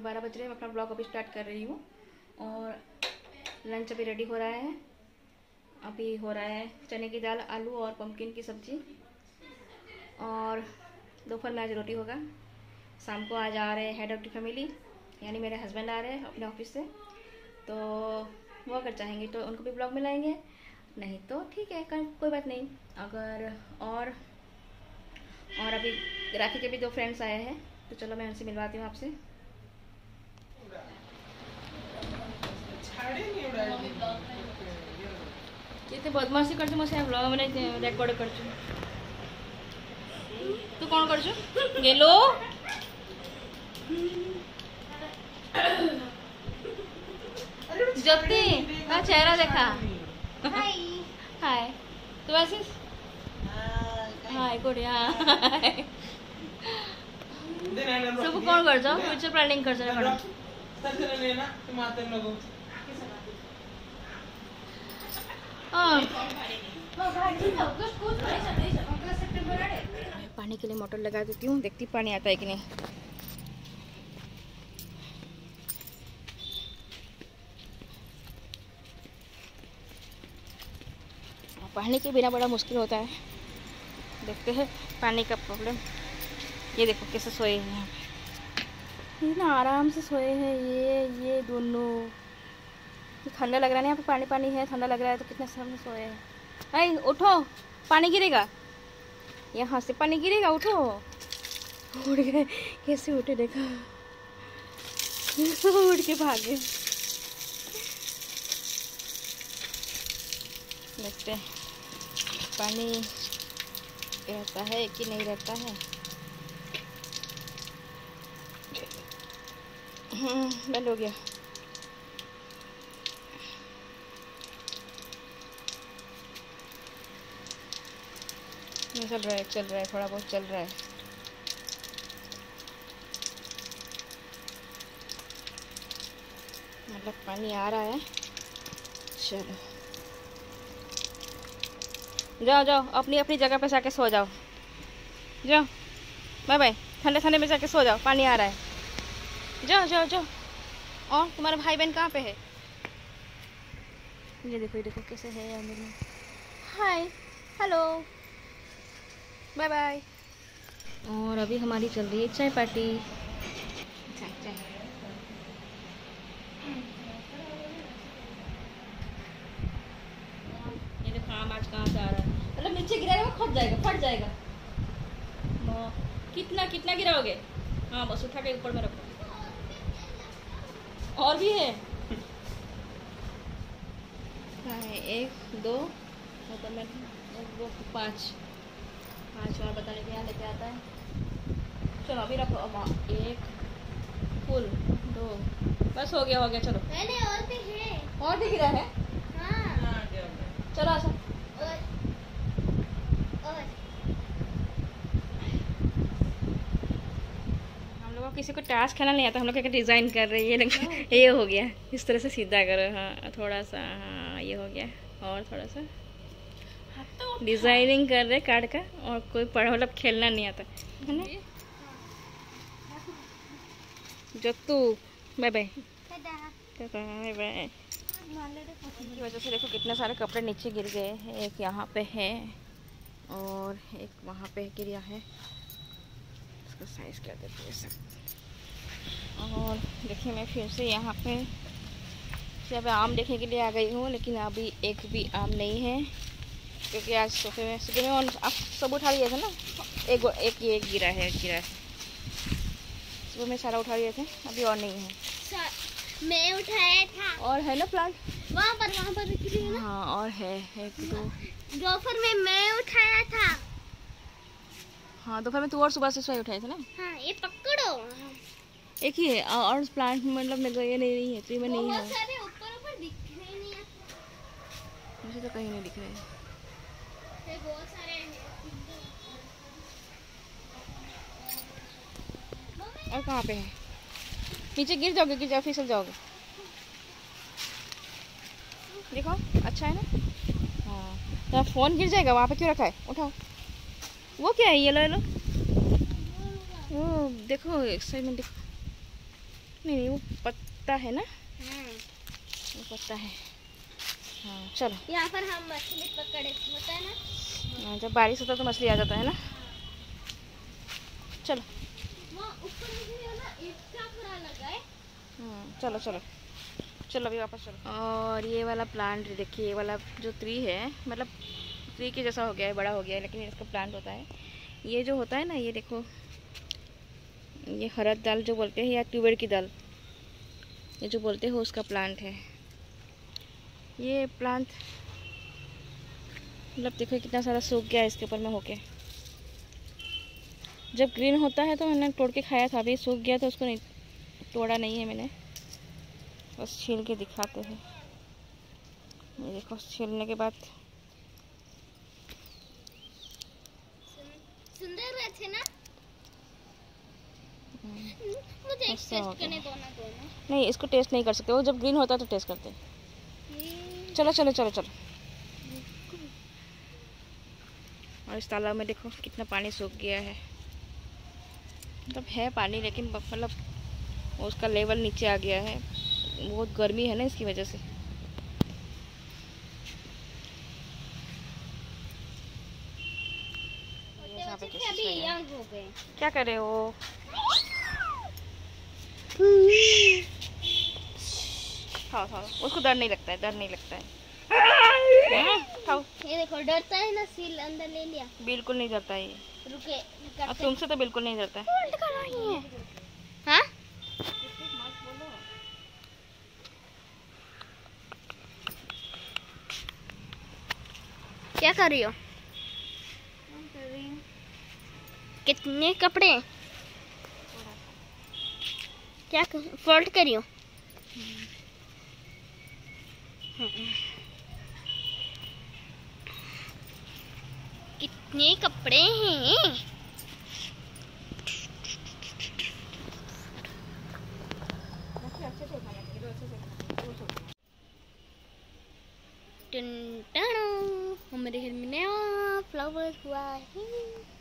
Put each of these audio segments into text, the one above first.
के बारह बज रहे हैं, मैं अपना ब्लॉग अभी स्टार्ट कर रही हूँ। और लंच अभी रेडी हो रहा है। अभी हो रहा है चने की दाल, आलू और पम्पकिन की सब्ज़ी। और दोपहर में आज रोटी होगा। शाम को आज आ रहे हैं हेड ऑफ़ द फैमिली यानी मेरे हस्बैंड आ रहे हैं अपने ऑफ़िस से। तो वो अगर चाहेंगे तो उनको भी ब्लॉग में लाएँगे। नहीं तो ठीक है कोई बात नहीं। अगर और और अभी राखी के भी दो फ्रेंड्स आए हैं तो चलो मैं उनसे मिलवाती हूँ आपसे। ये बदमाशी कर મસે આ બ્લોગ મને રેકોર્ડ કરજો તું કોણ ज्योति चेहरा देखा? हाय हाय तो हाय गुड़िया। सब कौन कर प्लानिंग कर पानी के लिए मोटर लगा देती हूँ, देखती पानी आता है कि नहीं। पानी के बिना बड़ा मुश्किल होता है। देखते हैं पानी का प्रॉब्लम ये देखो कैसे सोए हैं। ये ना आराम से सोए हैं ये ये दोनों। ठंडा लग रहा है ना, यहाँ पे पानी पानी है, ठंडा लग रहा है तो कितने समय सोए हैं? उठो, पानी गिरेगा। यहाँ से पानी गिरेगा, उठो। उठ गए, कैसे उठे, देखा। उठ के भागे देखते पानी रहता है कि नहीं रहता है। बंद हो गया। चल रहा है, चल रहा है, थोड़ा बहुत चल रहा है। मतलब पानी आ रहा है। चलो। जाओ जाओ, अपनी अपनी जगह पे जाके सो जाओ। जाओ। बाय बाय ठंडे ठंडे में जाके सो जाओ, पानी आ रहा है। जाओ जाओ जाओ। और तुम्हारा भाई बहन कहाँ पे है? ये देखो ये देखो, कैसे है हाय हेलो बाय बाय और अभी हमारी चल रही है चाय पार्टी। चाय चाय ये देखो आम आज कहाँ से आ रहा है? मतलब नीचे गिराएगा फट जाएगा फट जाएगा। कितना कितना गिराओगे? हाँ बस उठा के ऊपर में रखो। और भी है? एक दो। मतलब मैं पाँच। पाँच और बताने के यहाँ लेके आता है। चलो अभी रखो अब एक फुल दो बस हो गया हो गया चलो। और भी है। और भी गिरा है? हाँ। चलो और हम लोगों किसी को टास्क खेलना नहीं आता हम लोग क्या डिज़ाइन कर रहे हैं ये ये हो गया। इस तरह से सीधा करो हाँ थोड़ा सा हाँ ये हो गया और थोड़ा सा। डिज़ाइनिंग कर रहे कार्ड का और कोई पढ़ मतलब खेलना नहीं आता। है ना? जो तू बाय बाय बाय बाय की वजह से देखो कितने सारे कपड़े नीचे गिर गए हैं। एक यहाँ पे है और एक वहाँ पे गिरा है। इसका साइज़ क्या देते हैं सब। और देखिए मैं फिर से यहाँ पे। जब आम देखने के लिए आ गई हूँ, लेकिन अभी एक भी आम नहीं है। क्योंकि आज सोफे में सुबह में आप सब उठा लिए थे ना? एक एक ये गिरा है एक गिरा है। सुबह में सारा उठा लिए थे अभी और नहीं है। मैं उठाया था। और है ना प्लांट वहाँ पर वहाँ पर दिख रही है ना। हाँ और है एक दो। दोपहर में मैं उठाया था। हाँ दोपहर में तू और सुबह से सोए उठाए थे ना? हाँ ये पकड़ो। एक ही है और प्लांट मतलब मेरे ये नहीं नहीं है ट्री में नहीं है। है। मुझे तो कहीं नहीं दिख रहे। ये बहुत सारे और कहाँ पे है? नीचे गिर जाओगे गिर जाओ फिसल जाओगे। देखो अच्छा है ना? हाँ। तो फ़ोन गिर जाएगा वहाँ पे क्यों रखा है? उठाओ। वो क्या है ये लो ये लो। वो देखो एक साइड में देखो नहीं नहीं वो पत्ता है ना? हाँ वो पत्ता है। हाँ चलो। यहाँ पर हम मछली पकड़े होता है ना? जब बारिश होता है तो मछली आ जाता है ना? चलो। है? हाँ, चलो चलो। चलो अभी वापस चलो। और ये वाला प्लांट देखिए ये वाला जो ट्री है मतलब ट्री के जैसा हो गया है बड़ा हो गया है लेकिन इसका प्लांट होता है। ये जो होता है ना ये देखो ये हरद दाल जो बोलते हैं या ट्यूबर की दाल। ये जो बोलते हो उसका प्लांट है। ये प्लांट मतलब देखो कितना सारा सूख गया इसके ऊपर में होके। जब ग्रीन होता है तो मैंने तोड़ के खाया था अभी सूख गया तो उसको नहीं तोड़ा नहीं है मैंने। बस छील के दिखाते हैं। ये देखो छीलने के बाद। सुंदर रहे ना? मुझे एक ऐसा हो टेस्ट करने दो ना दोनों। नहीं इसको टेस्ट नहीं कर सकते वो जब ग्रीन होता है तो टेस्ट करते चलो चलो चलो चलो। और इस तालाब में देखो कितना पानी सूख गया है। मतलब है पानी लेकिन मतलब उसका लेवल नीचे आ गया है। बहुत गर्मी है ना इसकी वजह से। है? हो क्या कर रहे हो? खाओ खाओ। उसको डर नहीं लगता है डर नहीं लगता है। हाँ, खाओ। ये देखो डरता है ना सील अंदर ले लिया। बिल्कुल नहीं डरता ये। रुके करते तुमसे तो बिल्कुल नहीं डरता है। हाँ? क्या कर रही हो? कितने कपड़े क्या फोल्ड करी कितने कपड़े हैं। हमारे घर में नया फ्लावर हुआ है।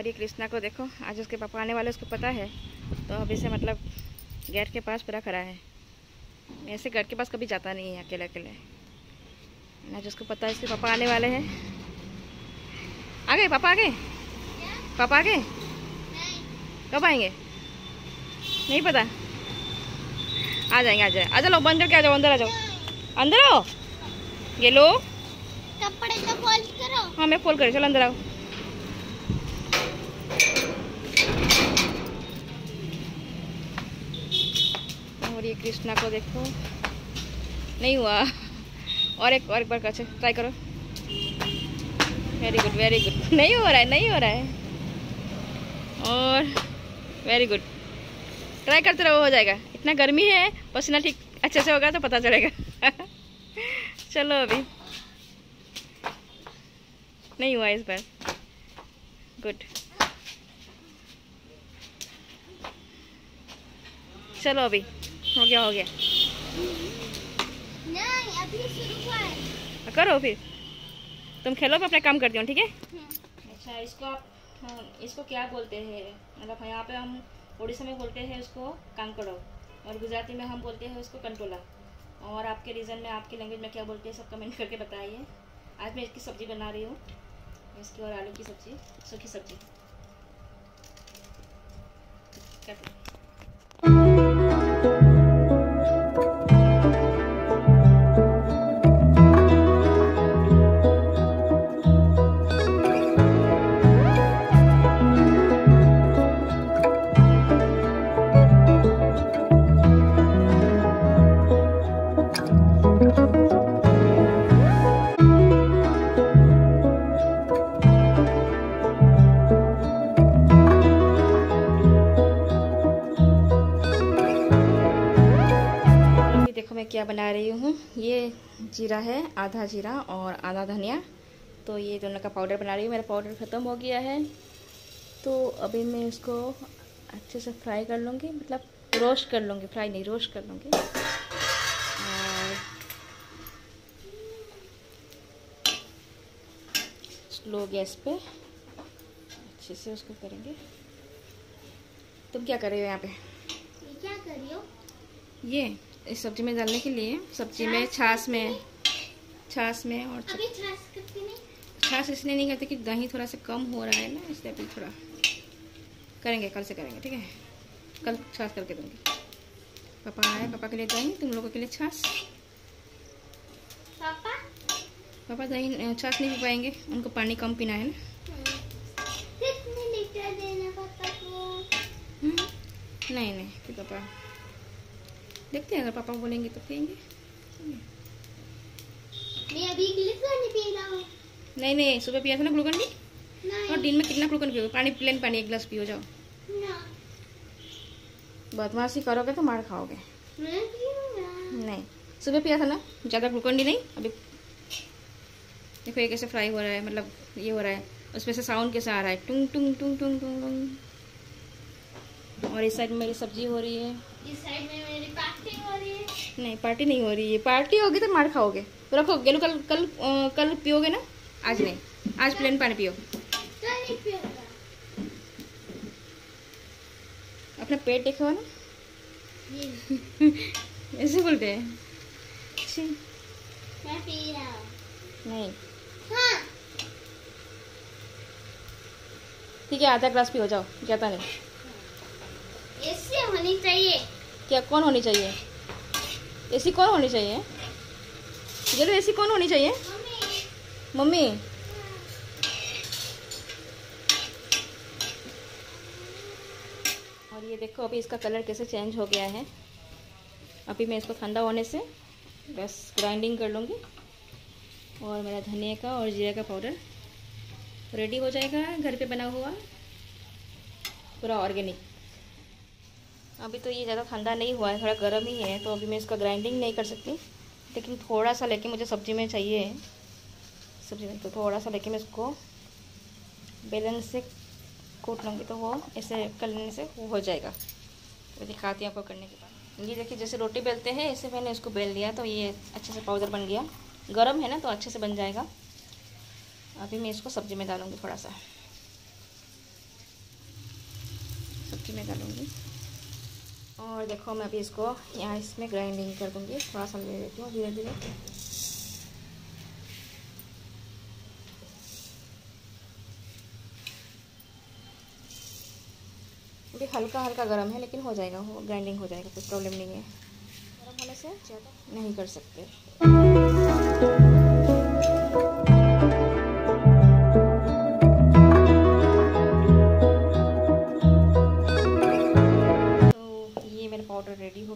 और ये कृष्णा को देखो आज उसके पापा आने वाले उसको पता है। तो अभी से मतलब गेट के पास पूरा खड़ा है। ऐसे गेट के पास कभी जाता नहीं है अकेले अकेले आज उसको पता है इसके पापा आने वाले हैं। आ गए पापा आ गए? पापा आ गए? कब आएँगे? नहीं पता। आ जाएँगे आ जाए। आ जाओ बंद करके आ जाओ अंदर आ जाओ। अंदर आओ। ये लो। कपड़े तो फोल्ड करो हाँ मैं फ़ोन कर चलो अंदर आओ और ये कृष्णा को देखो। नहीं हुआ। और एक और एक बार कैसे ट्राई करो। वेरी गुड वेरी गुड नहीं हो रहा है, नहीं हो रहा है। और वेरी गुड ट्राई करते रहो, हो जाएगा। इतना गर्मी है पसीना ठीक अच्छे से होगा तो पता चलेगा। चलो अभी। नहीं हुआ इस बार। गुड चलो अभी। हो गया हो गया। नहीं अभी शुरू हुआ है। करो फिर। तुम खेलो मैं अपना काम करती हूँ ठीक है? अच्छा इसको आप इसको क्या बोलते हैं? मतलब यहाँ पे हम उड़ीसा में बोलते हैं उसको कांकड़ो और गुजराती में हम बोलते हैं उसको कंटोला। और आपके रीजन में आपकी लैंग्वेज में क्या बोलते हैं सब कमेंट करके बताइए। आज मैं इसकी सब्ज़ी बना रही हूँ। इसकी और आलू की सब्ज़ी सूखी सब्ज़ी। बना रही हूँ। ये जीरा है आधा जीरा और आधा धनिया। तो ये दोनों का पाउडर बना रही हूँ। मेरा पाउडर ख़त्म हो गया है। तो अभी मैं इसको अच्छे से फ्राई कर लूँगी। मतलब रोस्ट कर लूँगी। फ्राई नहीं रोस्ट कर लूँगी। और स्लो गैस पे अच्छे से उसको करेंगे। तुम क्या कर रहे हो यहाँ पे? ये क्या कर रही हो? ये। इस सब्ज़ी में डालने के लिए सब्ज़ी में छाछ में छाछ में और छाछ इसलिए नहीं करते कि दही थोड़ा सा कम हो रहा है ना इसलिए अभी थोड़ा करेंगे कल से करेंगे ठीक है? कल छाछ करके दूँगी। पापा आए पापा के लिए दही तुम लोगों के लिए छाछ। पापा? पापा दही छाछ नहीं पी पाएँगे उनको पानी कम पीना है ना। कितने लीटर देना पापा को? हम्म, नहीं नहीं पापा देखते हैं अगर पापा बोलेंगे तो पियेंगे। मैं अभी ग्लूकोन पी रहा हूँ। नहीं नहीं सुबह पिया था ना ग्लूकन डी और दिन में कितना ग्लूकन पियोगे? पानी प्लेन पानी एक गिलास पियो जाओ। बदमाशी करोगे तो मार खाओगे। नहीं सुबह पिया था ना ज़्यादा ग्लूकन डी नहीं अभी देखो ये कैसे फ्राई हो रहा है मतलब ये हो रहा है उसमें से साउंड कैसे आ रहा है? टुंग टुंग टुंग टुंग टुंग टुंग। और इस साइड मेरी सब्ज़ी हो रही है। इस साइड में मेरी पार्टी हो रही है। नहीं पार्टी नहीं हो रही है। पार्टी होगी तो मार खाओगे। तो रखो गेलू कल कल कल पियोगे ना? आज नहीं। आज प्लेन पानी पियो। अपना पेट देखो ना? ऐसे बोलते हैं। मैं पी रहा हूँ। नहीं। हाँ। ठीक है आधा ग्लास पियो जाओ। ज़्यादा नहीं। ऐसे होनी चाहिए। क्या कौन होनी चाहिए? ऐसी कौन होनी चाहिए? गेलू ऐसी कौन होनी चाहिए? मम्मी। और ये देखो, अभी इसका कलर कैसे चेंज हो गया है। अभी मैं इसको ठंडा होने से बस ग्राइंडिंग कर लूँगी। और मेरा धनिया का और जीरा का पाउडर रेडी हो जाएगा, घर पे बना हुआ। पूरा ऑर्गेनिक अभी तो ये ज़्यादा ठंडा नहीं हुआ है, थोड़ा गर्म ही है तो अभी मैं इसका ग्राइंडिंग नहीं कर सकती। लेकिन थोड़ा सा लेके मुझे सब्ज़ी में चाहिए सब्ज़ी में तो थोड़ा सा लेके मैं इसको बेलन से कूट लूँगी तो वो ऐसे करने से वो हो जाएगा। तो दिखाती हूँ आपको करने के बाद। ये देखिए, जैसे रोटी बेलते हैं, ऐसे मैंने इसको बेल लिया तो ये अच्छे से पाउडर बन गया। गर्म है ना तो अच्छे से बन जाएगा। अभी मैं इसको सब्ज़ी में डालूँगी थोड़ा सा। सब्ज़ी में डालूँगी। और देखो मैं अभी इसको यहाँ इसमें ग्राइंडिंग कर दूँगी। थोड़ा सा ले लेती हूँ धीरे धीरे। अभी हल्का हल्का गर्म है, लेकिन हो जाएगा वो ग्राइंडिंग हो जाएगा, कोई प्रॉब्लम नहीं है। गर्म होने से ज़्यादा नहीं कर सकते।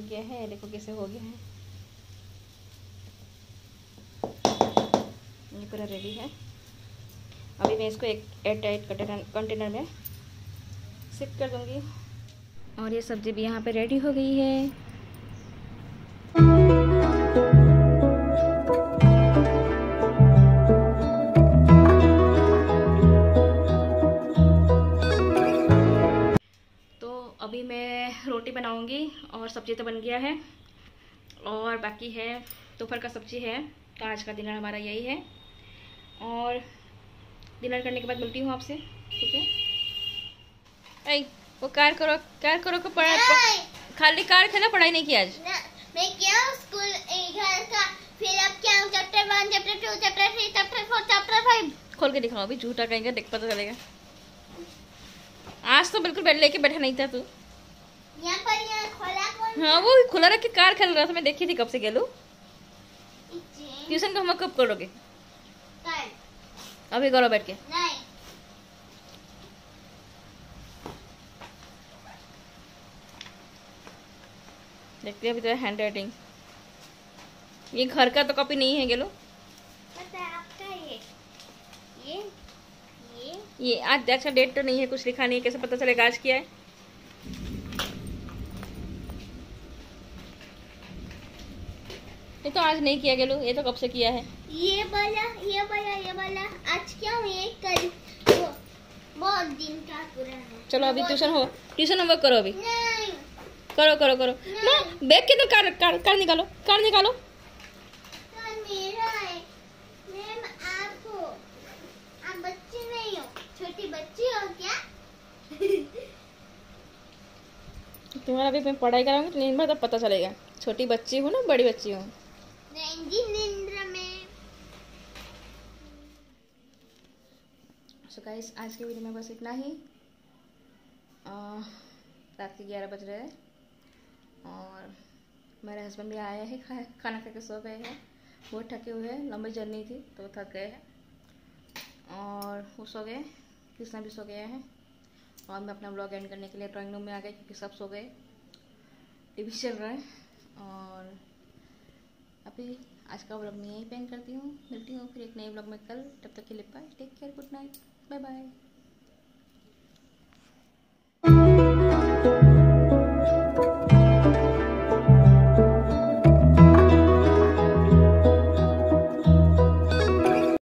गया है, देखो कैसे हो गया है। ये पूरा रेडी है। अभी मैं इसको एक एयर टाइट कंटेनर में सिप कर दूँगी। और ये सब्ज़ी भी यहाँ पे रेडी हो गई है। तो अभी मैं रोटी बनाऊँगी और सब्ज़ी तो बन गया है। और बाकी है दोपहर का सब्ज़ी है तो आज का डिनर हमारा यही है। और डिनर करने के बाद मिलती हूँ आपसे ठीक है? ऐ वो कार करो कार करो को पढ़ा खाली कार खेला पढ़ाई नहीं की आज? मैं क्या स्कूल घर का फिर अब क्या chapter one chapter two chapter three chapter four chapter five खोल के दिखाओ अभी झूठा कहेंगे देख पता चलेगा। आज तो बिल्कुल बैठ लेके बैठा नहीं था तू। यहाँ पर हाँ वो खुला रख के कार खेल रहा था मैं देखी थी कब से गेलू ट्यूशन का होमवर्क कब करोगे? अभी करो बैठ के। नहीं। देखते अभी तो हैंड राइटिंग ये घर का तो कॉपी नहीं है गेलो। पता है आपका ये। ये ये। ये आज अच्छा डेट तो नहीं है कुछ लिखा नहीं है कैसे पता चलेगा आज क्या है? तो आज नहीं किया गेलो ये तो कब से किया है? ये वाला ये वाला ये वाला आज क्या ये कल बहुत दिन का पुराना चलो अभी ट्यूशन हो ट्यूशन होमवर्क करो अभी। नहीं। करो करो करो। ना बैग के तो कार कार कार निकालो कार निकालो। तो मेरा है। मैम आप आप बच्ची नहीं हो छोटी बच्ची हो क्या? तुम्हारा अभी मैं पढ़ाई कराऊँगी तो नींद में तब पता चलेगा। छोटी बच्ची हूँ ना बड़ी बच्ची हूँ। सो गाइस आज के वीडियो में बस इतना ही। रात के ग्यारह बज रहे हैं। और मेरे हस्बैंड भी आए हैं, खा, खाना खा के सो गए हैं। वो थके हुए हैं, लंबी जर्नी थी तो वो थक गए हैं। और वो सो गए, कृष्णा भी सो गया है। और मैं अपना ब्लॉग एंड करने के लिए ड्राइंग रूम में आ गई, क्योंकि सब सो गए। टीवी चल रहा है, और अभी आज का ब्लॉग मैं यहीं पेन करती हूँ। मिलती हूँ फिर एक नए ब्लॉग में कल। तब तक के लिए bye take care good night bye bye